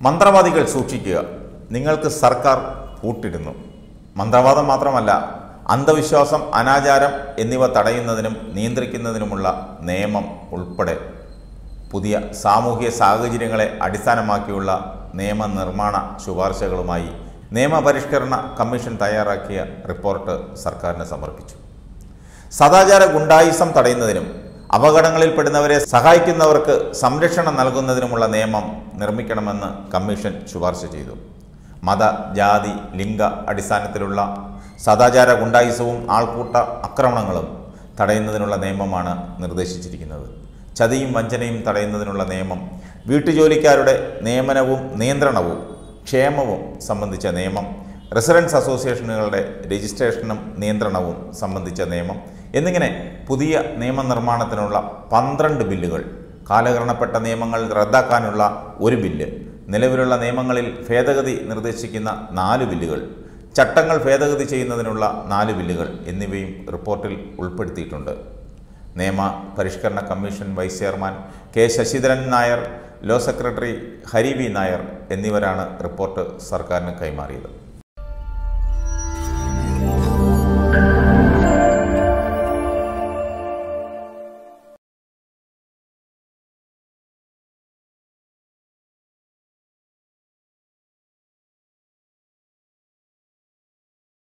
മന്ത്രവാദികൾ സൂക്ഷിക്കുക. നിങ്ങൾക്ക് സർക്കാർ കൂട്ടിടുന്നു മന്ത്രവാദം മാത്രമല്ല അന്ധവിശ്വാസം അനാചാരം എന്നിവ തടയുന്നതിനും നിയന്ത്രിക്കുന്നതിനുമുള്ള നിയമം ഉൾപ്പെടെ പുതിയ സാമൂഹിക സാഹചര്യങ്ങളെ അടിസ്ഥാനമാക്കിയുള്ള നിയമനിർമ്മാണ ശുപാർശകളുമായി നിയമപരിഷ്കരണ കമ്മീഷൻ തയ്യാറാക്കിയ റിപ്പോർട്ട് സർക്കാരിന് സമർപ്പിച്ചു. സദാചാര ഗുണ്ടായിസം തടയുന്നതിനും അപകടങ്ങളിൽപ്പെടുന്നവരെ സഹായിക്കുന്നവർക്ക് സംരക്ഷണം നൽകുന്നതിനുമുള്ള നിയമം നിർമ്മിക്കണമെന്ന് കമ്മീഷൻ ശുപാർശ ചെയ്തു. മത ജാതി ലിംഗ അടിസ്ഥാനത്തിലുള്ള സദാചാര ഗുണ്ടായുസവും ആൾക്കൂട്ട ആക്രമണങ്ങളും തടയുന്നതിനുള്ള നിയമമാണ് നിർദ്ദേശിച്ചിരിക്കുന്നത്. ചതിയും വഞ്ചനയും തടയുന്നതിനുള്ള നിയമം വീട്ടുജോലിക്കാരുടെ നിയമനവും നിയന്ത്രണവും ക്ഷേമവും സംബന്ധിച്ച നിയമം റെസിഡൻസ് അസോസിയേഷനുകളുടെ രജിസ്ട്രേഷനും നിയന്ത്രണവും സംബന്ധിച്ച നിയമം എന്നിങ്ങനെ പുതിയ നിയമനിർമ്മാണത്തിനുള്ള പന്ത്രണ്ട് ബില്ലുകൾ കാലഹരണപ്പെട്ട നിയമങ്ങൾ റദ്ദാക്കാനുള്ള ഒരു ബില്ല് നിലവിലുള്ള നിയമങ്ങളിൽ ഭേദഗതി നിർദ്ദേശിക്കുന്ന നാല് ബില്ലുകൾ ചട്ടങ്ങൾ ഭേദഗതി ചെയ്യുന്നതിനുള്ള നാല് ബില്ലുകൾ എന്നിവയും റിപ്പോർട്ടിൽ ഉൾപ്പെടുത്തിയിട്ടുണ്ട്. നിയമ പരിഷ്കരണ commission vice chairman K Sasidharan Nair law secretary Hari V Nair എന്നിവരാണ് റിപ്പോർട്ട് സർക്കാരിന് കൈമാറിയത്.